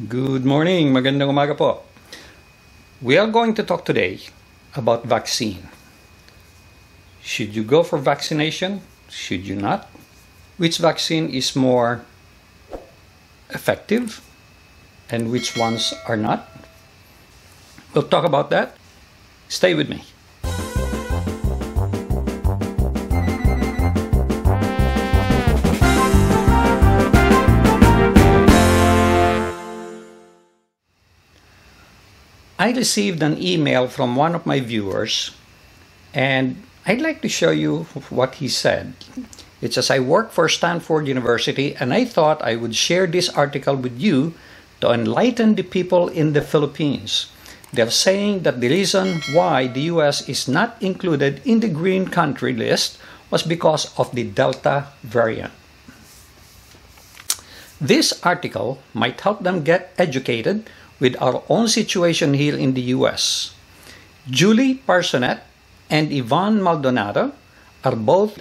Good morning, magandang umaga po. We are going to talk today about vaccine. Should you go for vaccination? Should you not? Which vaccine is more effective and which ones are not? We'll talk about that. Stay with me. I received an email from one of my viewers, and I'd like to show you what he said. It says, I work for Stanford University, and I thought I would share this article with you to enlighten the people in the Philippines. They're saying that the reason why the US is not included in the green country list was because of the Delta variant. This article might help them get educated with our own situation here in the US. Julie Parsonnet and Yvonne Maldonado are both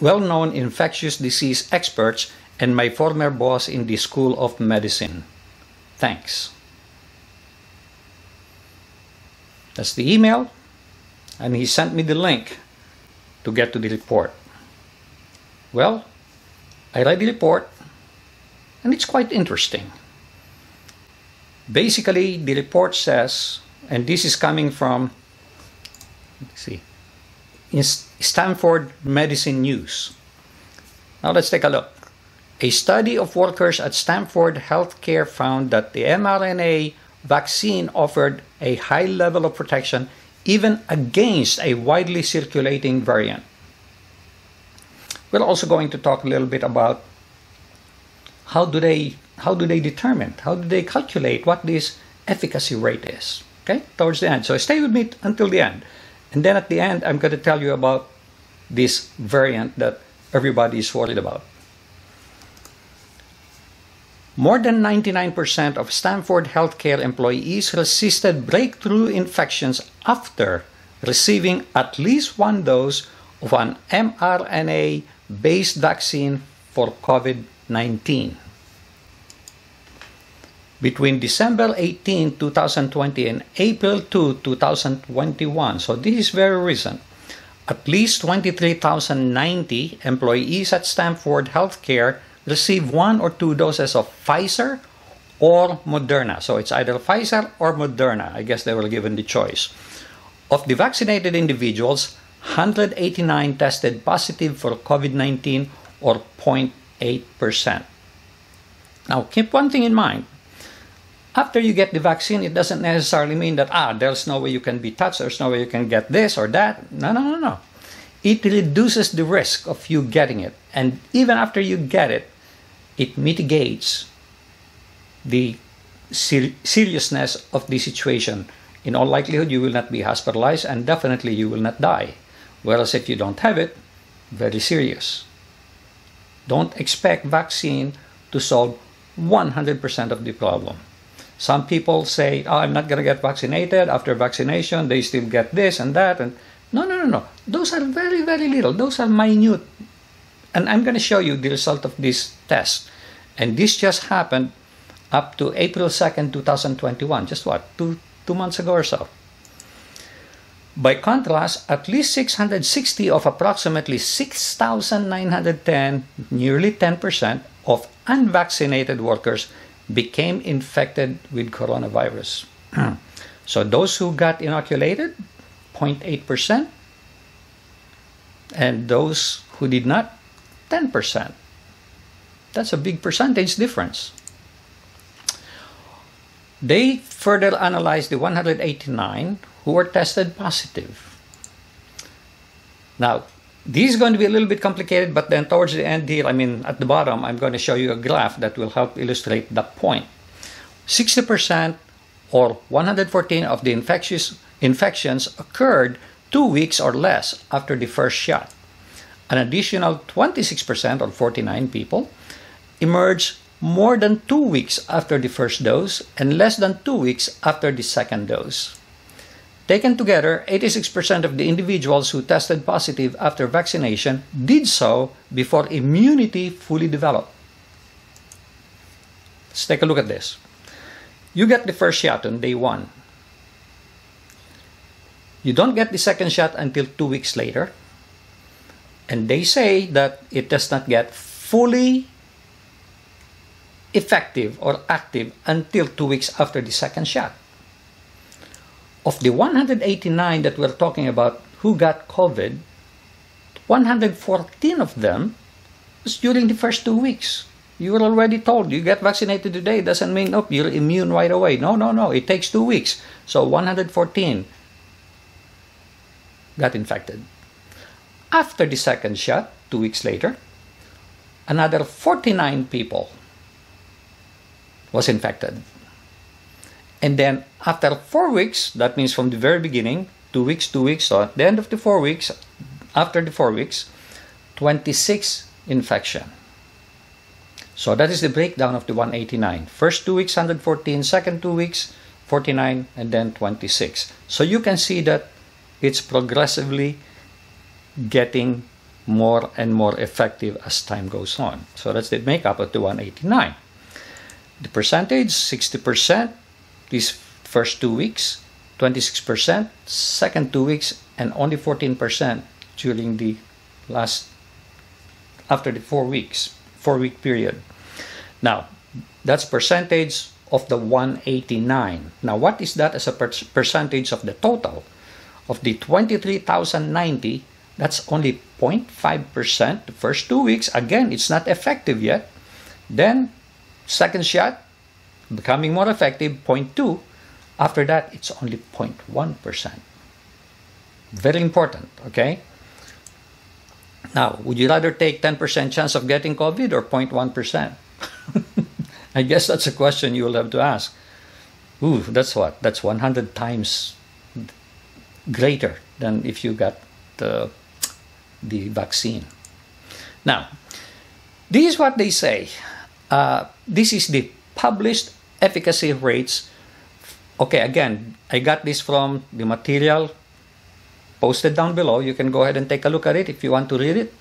well known infectious disease experts and my former boss in the School of Medicine. Thanks. That's the email, and he sent me the link to get to the report. Well, I read the report, and it's quite interesting. Basically, the report says, and this is coming from, let's see, Stanford Medicine News. Now let's take a look. A study of workers at Stanford Healthcare found that the mRNA vaccine offered a high level of protection even against a widely circulating variant. We're also going to talk a little bit about how do they how do they determine? How do they calculate what this efficacy rate is? Okay towards the end. So stay with me until the end. And then at the end i'm going to tell you about this variant that everybody is worried about. More than 99% of Stanford healthcare employees resisted breakthrough infections after receiving at least one dose of an mRNA based vaccine for COVID 19. Between December 18, 2020 and April 2, 2021, so this is very recent, at least 23,090 employees at Stanford Healthcare received one or two doses of Pfizer or Moderna. So it's either Pfizer or Moderna. I guess they were given the choice. Of the vaccinated individuals, 189 tested positive for COVID 19 or 0.8%. Now, keep one thing in mind. After you get the vaccine, it doesn't necessarily mean that, ah, there's no way you can be touched, there's no way you can get this or that. No, no, no, no. It reduces the risk of you getting it. And even after you get it, it mitigates the ser- seriousness of the situation. In all likelihood, you will not be hospitalized and definitely you will not die. Whereas if you don't have it, very serious. Don't expect vaccine to solve 100% of the problem. Some people say, oh, I'm not going to get vaccinated. After vaccination, they still get this and that. And no, no, no, no. Those are very, very little. Those are minute. And I'm going to show you the result of this test. And this just happened up to April 2nd, 2021. Just what? Two, two months ago or so. By contrast, at least 660 of approximately 6,910, nearly 10% of unvaccinated workers became infected with coronavirus. Hmm. so those who got inoculated, 0.8%, and those who did not, 10%. That's a big percentage difference. They further analyzed the 189 who were tested positive. Now, this is going to be a little bit complicated, but then towards the end here, I mean, at the bottom, I'm going to show you a graph that will help illustrate the point. 60% or 114 of the infectious infections occurred two weeks or less after the first shot. An additional 26% or 49 people emerged more than two weeks after the first dose and less than two weeks after the second dose. Taken together, 86% of the individuals who tested positive after vaccination did so before immunity fully developed. Let's take a look at this. You get the first shot on day one. You don't get the second shot until two weeks later. And they say that it does not get fully effective or active until two weeks after the second shot. Of the 189 that we're talking about who got COVID, 114 of them was during the first two weeks. You were already told you get vaccinated today doesn't mean oh you're immune right away. No, no, no. It takes two weeks. So 114 got infected. After the second shot, two weeks later, another 49 people was infected. And then after four weeks, that means from the very beginning, two weeks, two weeks, so at the end of the four weeks, after the four weeks, 26 infection. So that is the breakdown of the 189. First two weeks, 114, second two weeks, 49, and then 26. So you can see that it's progressively getting more and more effective as time goes on. So that's the makeup of the 189. The percentage 60% these first two weeks, 26% second two weeks, and only 14% during the last after the four weeks, four week period. Now, that's percentage of the 189. Now, what is that as a per- percentage of the total? Of the 23,090, that's only 0.5% the first two weeks. Again, it's not effective yet. Then Second shot, becoming more effective, 0.2. After that, it's only 0.1%. Very important, okay? Now, would you rather take 10% chance of getting COVID or 0.1%? I guess that's a question you will have to ask. Ooh, that's what? That's 100 times greater than if you got the, the vaccine. Now, this is what they say. Uh, this is the published efficacy rates. Okay, again, I got this from the material posted down below. You can go ahead and take a look at it if you want to read it.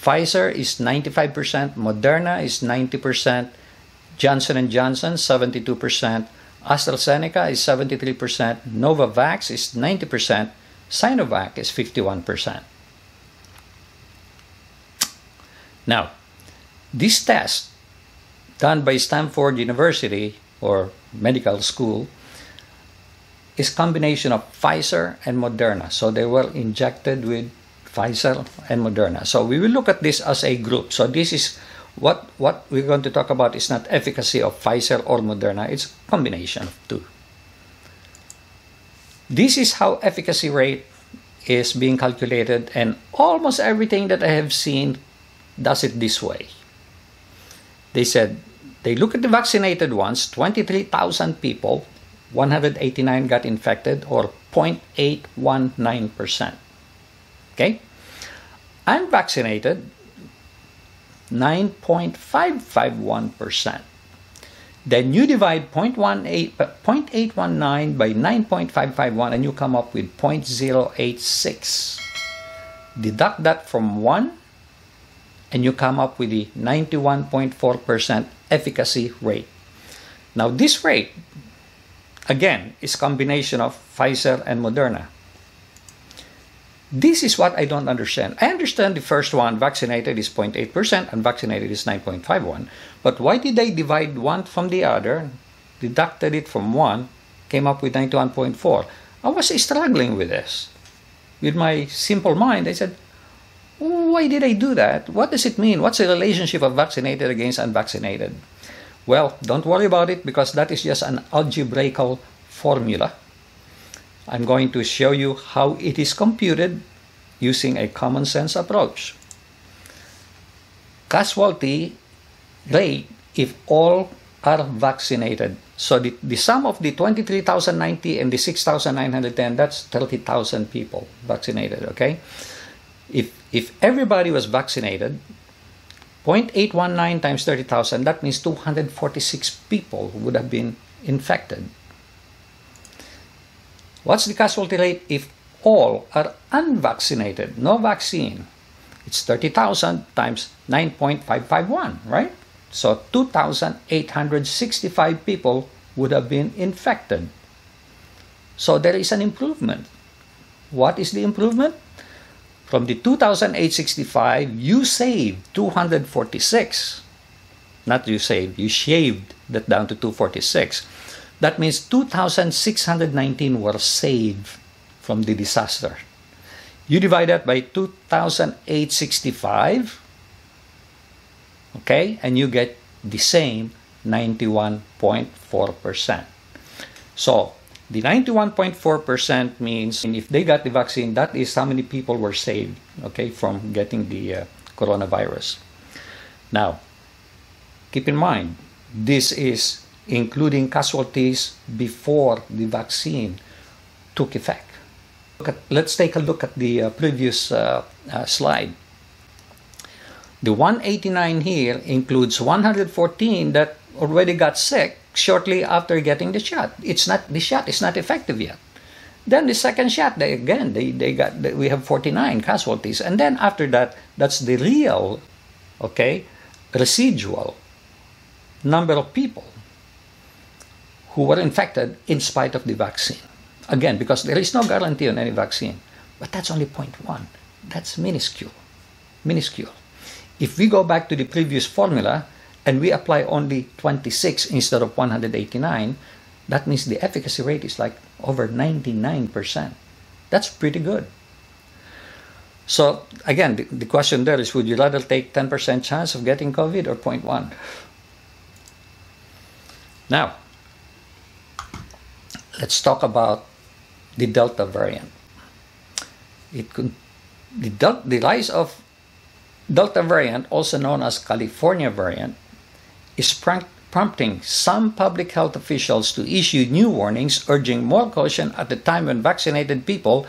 Pfizer is 95%, Moderna is 90%, Johnson & Johnson 72%, AstraZeneca is 73%, Novavax is 90%, Sinovac is 51%. Now, this test done by Stanford University or medical school is combination of Pfizer and Moderna. So they were injected with Pfizer and Moderna. So we will look at this as a group. So this is what what we're going to talk about is not efficacy of Pfizer or Moderna. It's combination of two. This is how efficacy rate is being calculated and almost everything that I have seen does it this way. They said they look at the vaccinated ones, 23,000 people, 189 got infected or 0.819%. Okay? Unvaccinated, 9.551%. Then you divide 0.18, 0.819 uh, by 9.551 and you come up with 0.086. Deduct that from 1 and you come up with the 91.4% efficacy rate. Now this rate, again, is combination of Pfizer and Moderna. This is what I don't understand. I understand the first one, vaccinated is 0.8%, unvaccinated is 9.51. But why did they divide one from the other, deducted it from one, came up with 91.4? I was struggling with this. With my simple mind, I said, why did I do that? What does it mean? What's the relationship of vaccinated against unvaccinated? Well, don't worry about it because that is just an algebraical formula. I'm going to show you how it is computed using a common sense approach. Casualty rate if all are vaccinated. So the, the sum of the 23,090 and the 6,910, that's 30,000 people vaccinated, okay? If if everybody was vaccinated, 0.819 times 30,000, that means 246 people would have been infected. What's the casualty rate if all are unvaccinated, no vaccine? It's 30,000 times 9.551, right? So 2,865 people would have been infected. So there is an improvement. What is the improvement? From the 2,865, you saved 246. Not you saved, you shaved that down to 246. That means 2,619 were saved from the disaster. You divide that by 2,865, okay, and you get the same 91.4%. So the 91.4% means if they got the vaccine, that is how many people were saved, okay, from getting the uh, coronavirus. Now, keep in mind, this is including casualties before the vaccine took effect. At, let's take a look at the uh, previous uh, uh slide. The 189 here includes 114 that already got sick shortly after getting the shot. It's not the shot is not effective yet. Then the second shot, they again they, they got they, we have 49 casualties, and then after that, that's the real, okay, residual number of people who were infected in spite of the vaccine. Again, because there is no guarantee on any vaccine, but that's only one. That's minuscule, minuscule. If we go back to the previous formula, and we apply only 26 instead of 189, that means the efficacy rate is like over 99%. That's pretty good. So again, the, the question there is would you rather take 10% chance of getting COVID or 0.1? Now, let's talk about the Delta variant. It could, the, the rise of Delta variant, also known as California variant, is prompting some public health officials to issue new warnings urging more caution at the time when vaccinated people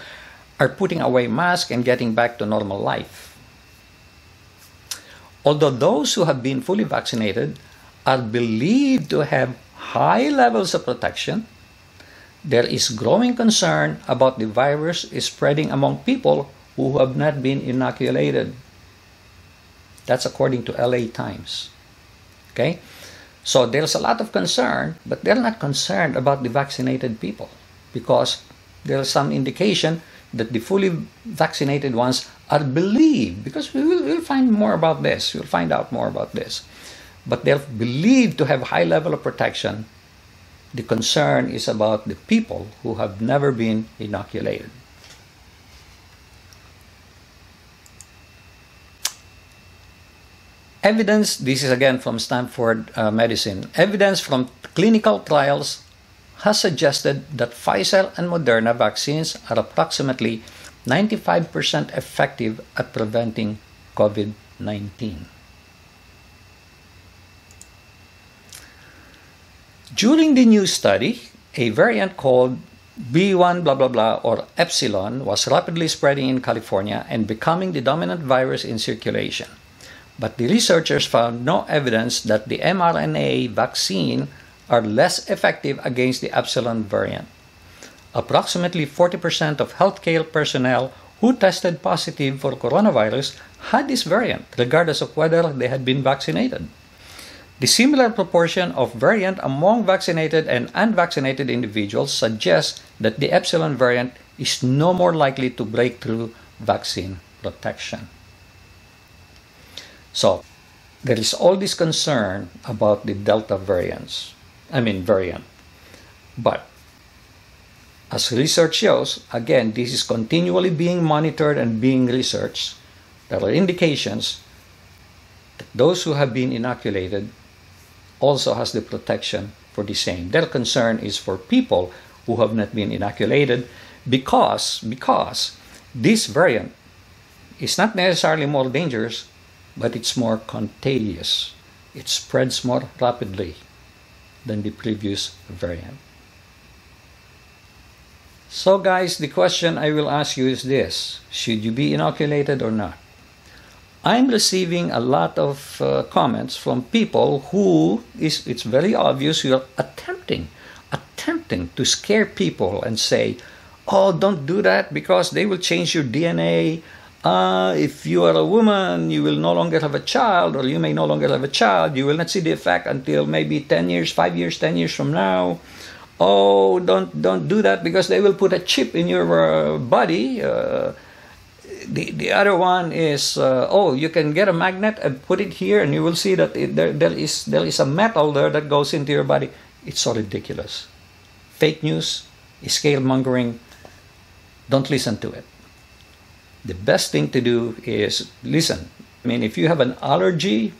are putting away masks and getting back to normal life. Although those who have been fully vaccinated are believed to have high levels of protection, there is growing concern about the virus spreading among people who have not been inoculated. That's according to LA Times. Okay? So there's a lot of concern, but they're not concerned about the vaccinated people because there's some indication that the fully vaccinated ones are believed, because we will we'll find more about this, we'll find out more about this. But they're believed to have high level of protection. The concern is about the people who have never been inoculated. Evidence, this is again from Stanford uh, Medicine, evidence from clinical trials has suggested that Pfizer and Moderna vaccines are approximately 95% effective at preventing COVID 19. During the new study, a variant called B1 blah blah blah or epsilon was rapidly spreading in California and becoming the dominant virus in circulation but the researchers found no evidence that the mRNA vaccine are less effective against the epsilon variant. Approximately 40% of healthcare personnel who tested positive for coronavirus had this variant, regardless of whether they had been vaccinated. The similar proportion of variant among vaccinated and unvaccinated individuals suggests that the epsilon variant is no more likely to break through vaccine protection. So there is all this concern about the Delta variants, I mean variant. But as research shows, again, this is continually being monitored and being researched. There are indications that those who have been inoculated also has the protection for the same. Their concern is for people who have not been inoculated because because this variant is not necessarily more dangerous but it's more contagious. It spreads more rapidly than the previous variant. So, guys, the question I will ask you is this Should you be inoculated or not? I'm receiving a lot of uh, comments from people who is it's very obvious you're attempting attempting to scare people and say, "Oh, don't do that because they will change your DNA uh, if you are a woman, you will no longer have a child, or you may no longer have a child. You will not see the effect until maybe 10 years, 5 years, 10 years from now. Oh, don't don't do that because they will put a chip in your uh, body. Uh, the, the other one is uh, oh you can get a magnet and put it here and you will see that it, there, there is there is a metal there that goes into your body it's so ridiculous fake news scale mongering. don't listen to it the best thing to do is listen i mean if you have an allergy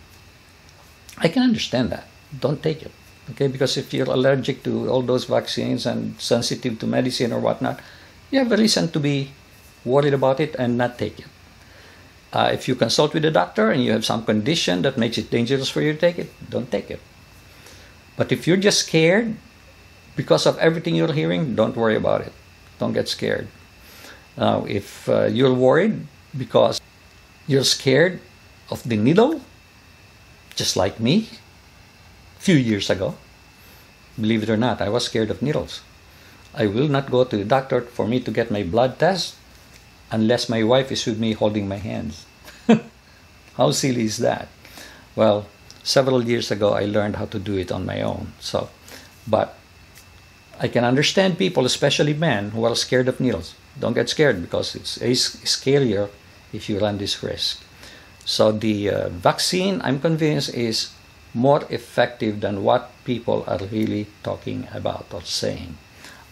i can understand that don't take it okay because if you're allergic to all those vaccines and sensitive to medicine or whatnot you have a reason to be worried about it and not take it. Uh, if you consult with a doctor and you have some condition that makes it dangerous for you to take it, don't take it. But if you're just scared because of everything you're hearing, don't worry about it. Don't get scared. Now, if uh, you're worried because you're scared of the needle, just like me, a few years ago, believe it or not, I was scared of needles. I will not go to the doctor for me to get my blood test unless my wife is with me holding my hands. how silly is that? Well, several years ago I learned how to do it on my own. So, but I can understand people, especially men, who are scared of needles. Don't get scared because it's, scarier if you run this risk. So the uh, vaccine, I'm convinced, is more effective than what people are really talking about or saying.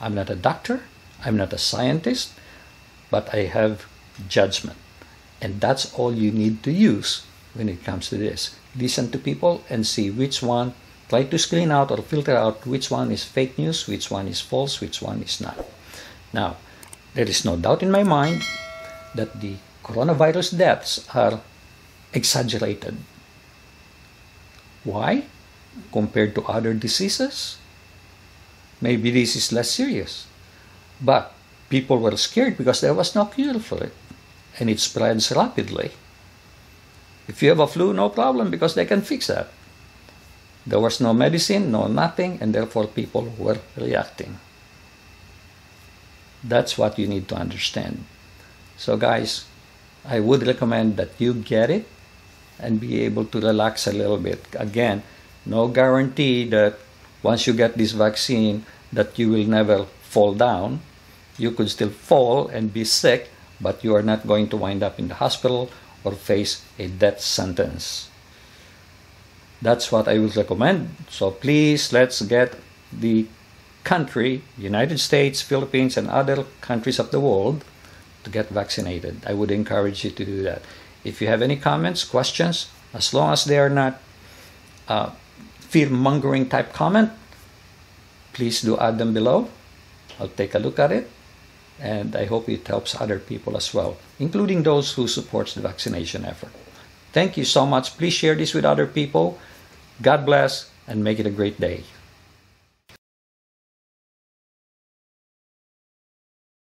I'm not a doctor. I'm not a scientist but I have judgment. And that's all you need to use when it comes to this. Listen to people and see which one, try to screen out or filter out which one is fake news, which one is false, which one is not. Now, there is no doubt in my mind that the coronavirus deaths are exaggerated. Why? Compared to other diseases? Maybe this is less serious. But people were scared because there was no cure for it and it spreads rapidly. If you have a flu, no problem because they can fix that. There was no medicine, no nothing, and therefore people were reacting. That's what you need to understand. So, guys, I would recommend that you get it and be able to relax a little bit. Again, no guarantee that once you get this vaccine that you will never fall down you could still fall and be sick, but you are not going to wind up in the hospital or face a death sentence. That's what I would recommend. So please, let's get the country, United States, Philippines, and other countries of the world to get vaccinated. I would encourage you to do that. If you have any comments, questions, as long as they are not uh, fear mongering type comment, please do add them below. I'll take a look at it and I hope it helps other people as well, including those who supports the vaccination effort. Thank you so much. Please share this with other people. God bless and make it a great day.